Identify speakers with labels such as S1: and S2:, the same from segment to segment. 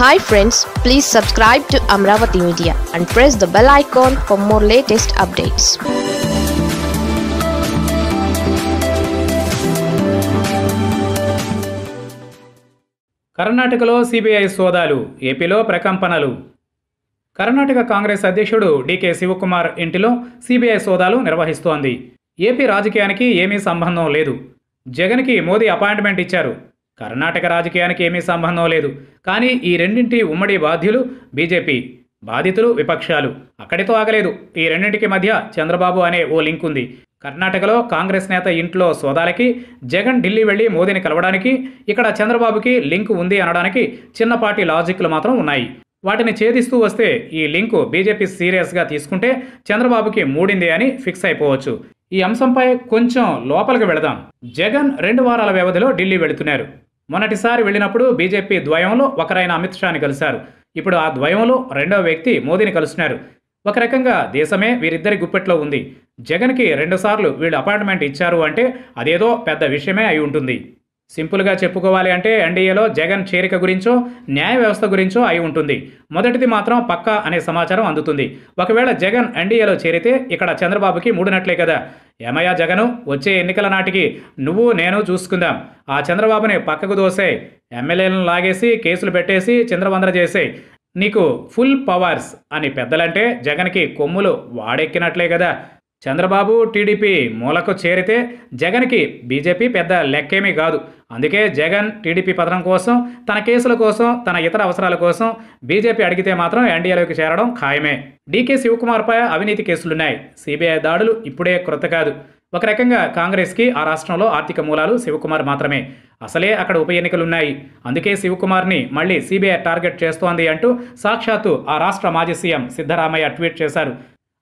S1: Hi friends please subscribe to Amaravati media and press the bell icon for more latest updates
S2: కర్ణాటకలో CBI సోదాలు ఏపీలో ప్రకంపనలు. కర్ణాటక కాంగ్రెస్ అధ్యక్షుడు DK Shivakumar ఇంటిలో సిబిఐ సోదాలు నిర్వహిస్తోంది. ఏపీ రాజకీయానికి ఏమీ సంబంధం లేదు. జగన్కి మోదీ అపాయింట్మెంట్ ఇచ్చారు. కర్ణాటక రాజకీయానికి ఏమీ సంబంధం లేదు. కానీ ఈ రెండింటి ఉమ్మడి బాధ్యులు బీజేపీ బాధితులు విపక్షాలు. అక్కడితో ఆగలేదు. ఈ రెండింటికి మధ్య చంద్రబాబు అనే ఓ లింక్ ఉంది. కర్ణాటకలో కాంగ్రెస్ నేత ఇంట్లో సోదాలకి జగన్ ఢిల్లీ వెళ్ళి మోదీని కలవడానికి ఇక్కడ చంద్రబాబుకి లింక్ ఉంది అనడానికి చిన్నపాటి లాజిక్లు మాత్రం ఉన్నాయి. వాటిని ఛేదిస్తూ వస్తే ఈ లింకు బీజేపీ సీరియస్గా తీసుకుంటే చంద్రబాబుకి మూడింది అని ఫిక్స్ అయిపోవచ్చు. ఈ అంశంపై కొంచెం లోపలికి వెళదాం. జగన్ రెండు వారాల వ్యవధిలో ఢిల్లీ వెళుతున్నారు. మొన్నటిసారి వెళ్ళినప్పుడు బీజేపీ ద్వయంలో ఒకరైన అమిత్ షాని కలిశారు. ఇప్పుడు ఆ ద్వయంలో రెండో వ్యక్తి మోదీని కలుస్తున్నారు. ఒక రకంగా దేశమే వీరిద్దరి గుప్పెట్లో ఉంది. జగన్కి రెండుసార్లు వీళ్ళు అపాయింట్మెంట్ ఇచ్చారు అంటే అదేదో పెద్ద విషయమే అయి ఉంటుంది. సింపుల్గా చెప్పుకోవాలి అంటే ఎన్డీఏలో జగన్ చేరిక గురించో న్యాయ వ్యవస్థ గురించో అయి ఉంటుంది. మొదటిది మాత్రం పక్కా అనే సమాచారం అందుతుంది. ఒకవేళ జగన్ ఎన్డీఏలో చేరితే ఇక్కడ చంద్రబాబుకి మూడునట్లే కదా. ఏమయ్యా జగను? వచ్చే ఎన్నికల నాటికి నువ్వు నేను చూసుకుందాం. ఆ చంద్రబాబుని పక్కకు దోసే. ఎమ్మెల్యేలను లాగేసి కేసులు పెట్టేసి చంద్రవందర చేసే. నీకు ఫుల్ పవర్స్ అని పెద్దలంటే జగన్కి కొమ్ములు వాడెక్కినట్లే కదా. చంద్రబాబు టీడీపీ మూలకు చేరితే జగన్కి బీజేపీ పెద్ద లెక్కేమీ కాదు. అందుకే జగన్ టీడీపీ పతనం కోసం తన కేసుల కోసం తన ఇతర అవసరాల కోసం బీజేపీ అడిగితే మాత్రం ఎన్డీఏలోకి చేరడం ఖాయమే. డీకే శివకుమార్పై అవినీతి కేసులున్నాయి. సిబిఐ దాడులు ఇప్పుడే క్రొత్త కాదు. ఒక రకంగా కాంగ్రెస్కి ఆ రాష్ట్రంలో ఆర్థిక మూలాలు శివకుమార్ మాత్రమే. అసలే అక్కడ ఉప ఎన్నికలున్నాయి. అందుకే శివకుమార్ని మళ్ళీ సిబిఐ టార్గెట్ చేస్తోంది అంటూ సాక్షాత్తు ఆ రాష్ట్ర మాజీ సీఎం సిద్ధరామయ్య ట్వీట్ చేశారు.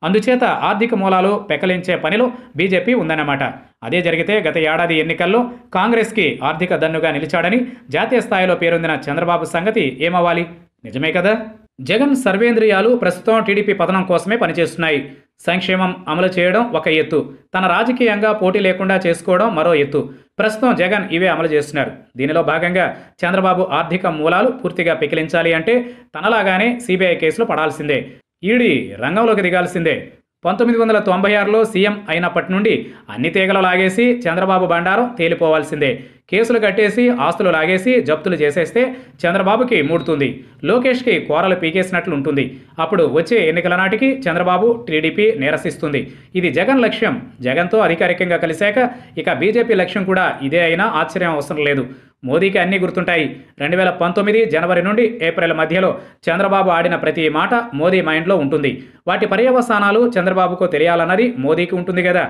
S2: అందుచేత ఆర్థిక మూలాలు పెకలించే పనిలో బీజేపీ ఉందన్నమాట. అదే జరిగితే గత ఏడాది ఎన్నికల్లో కాంగ్రెస్కి ఆర్థిక దన్నుగా నిలిచాడని జాతీయ స్థాయిలో పేరొందిన చంద్రబాబు సంగతి ఏమవ్వాలి? నిజమే కదా? జగన్ సర్వేంద్రియాలు ప్రస్తుతం టీడీపీ పతనం కోసమే పనిచేస్తున్నాయి. సంక్షేమం అమలు చేయడం ఒక ఎత్తు. తన రాజకీయంగా పోటీ లేకుండా చేసుకోవడం మరో ఎత్తు. ప్రస్తుతం జగన్ ఇవే అమలు చేస్తున్నారు. దీనిలో భాగంగా చంద్రబాబు ఆర్థిక మూలాలు పూర్తిగా పెకిలించాలి అంటే తనలాగానే సిబిఐ కేసులు పడాల్సిందే. ఈడీ రంగంలోకి దిగాల్సిందే. పంతొమ్మిది వందల తొంభై ఆరులో సీఎం అయినప్పటి నుండి అన్ని తీగలు లాగేసి చంద్రబాబు బండారం తేలిపోవాల్సిందే. కేసులు కట్టేసి ఆస్తులు లాగేసి జప్తులు చేసేస్తే చంద్రబాబుకి మూడుతుంది. లోకేష్కి కోరలు పీకేసినట్లు ఉంటుంది. అప్పుడు వచ్చే ఎన్నికల నాటికి చంద్రబాబు టీడీపీ నిరసిస్తుంది. ఇది జగన్ లక్ష్యం. జగన్తో అధికారికంగా కలిశాక ఇక బీజేపీ లక్ష్యం కూడా ఇదే అయినా ఆశ్చర్యం అవసరం లేదు. మోదీకి అన్నీ గుర్తుంటాయి. రెండు వేల పంతొమ్మిది జనవరి నుండి ఏప్రిల్ మధ్యలో చంద్రబాబు ఆడిన ప్రతి మాట మోదీ మైండ్లో ఉంటుంది. వాటి పర్యవసానాలు చంద్రబాబుకు తెలియాలన్నది మోదీకి ఉంటుంది కదా